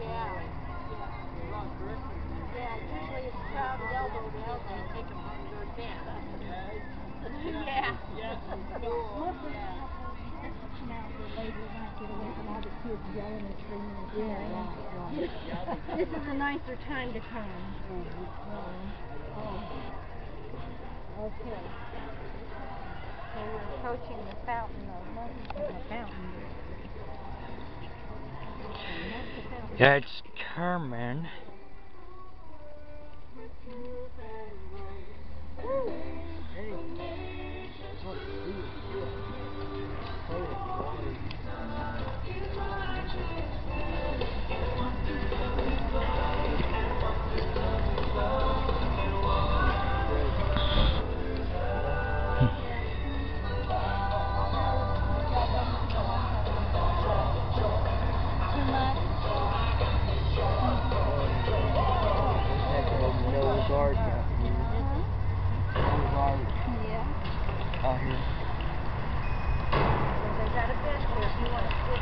Yeah. Yeah, usually it's from elbow to elbow. Take them on your dance. Yeah. Yeah. Yeah. This is a nicer time to come. Mm -hmm. oh. Okay. So we're approaching the fountain of money. The fountain that's There's that a bit, or if you want to sit,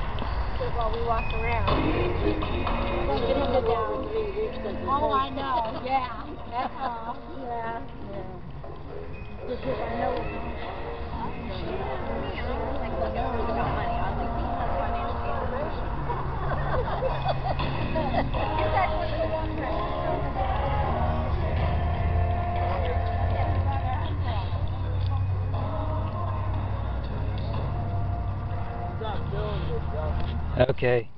sit while we walk around. Well, get him to down. Oh, I know, yeah. That's all. Yeah. Yeah. Just if I know it's Okay.